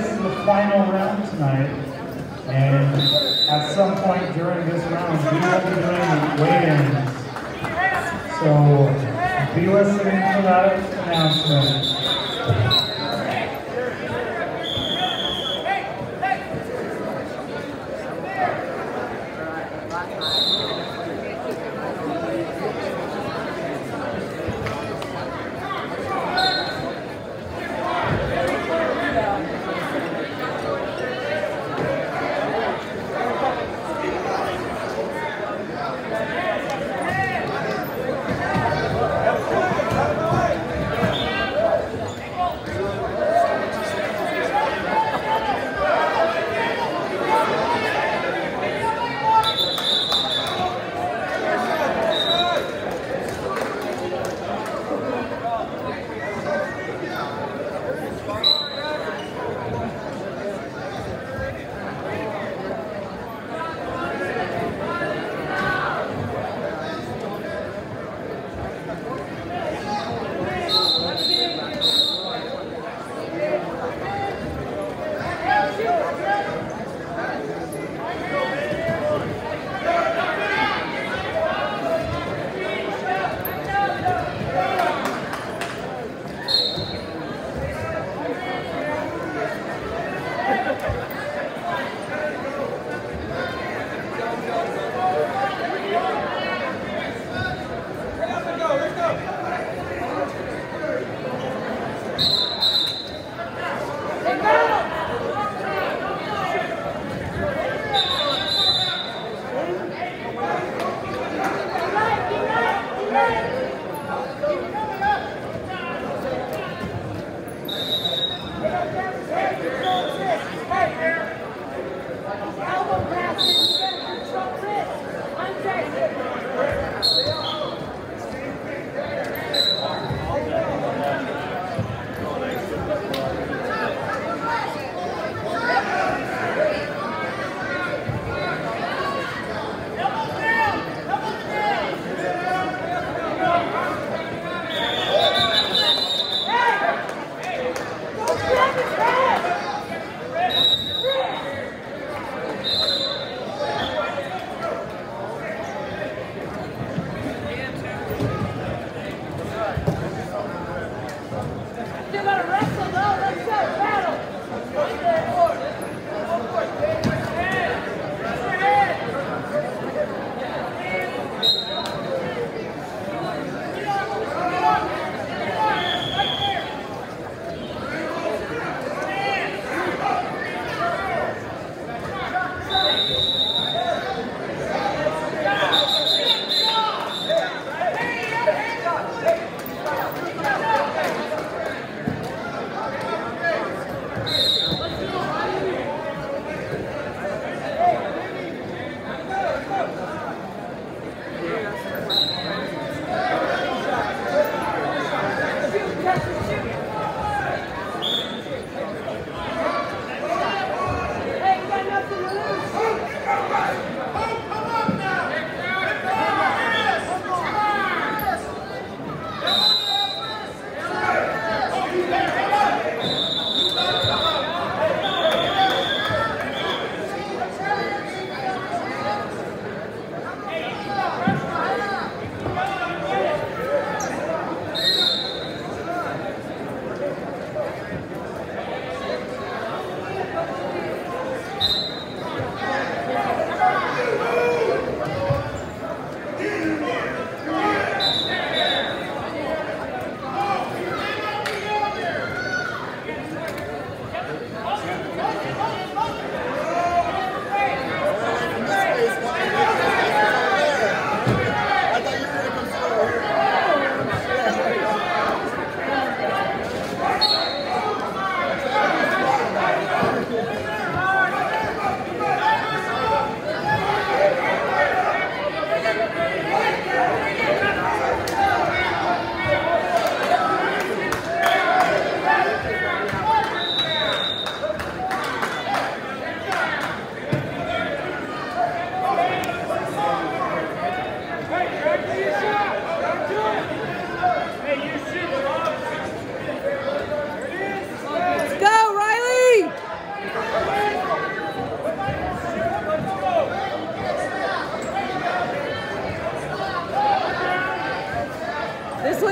this is the final round tonight, and at some point during this round, we will be doing weigh-ins. So be listening to that announcement.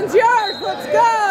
one's yours. Let's go.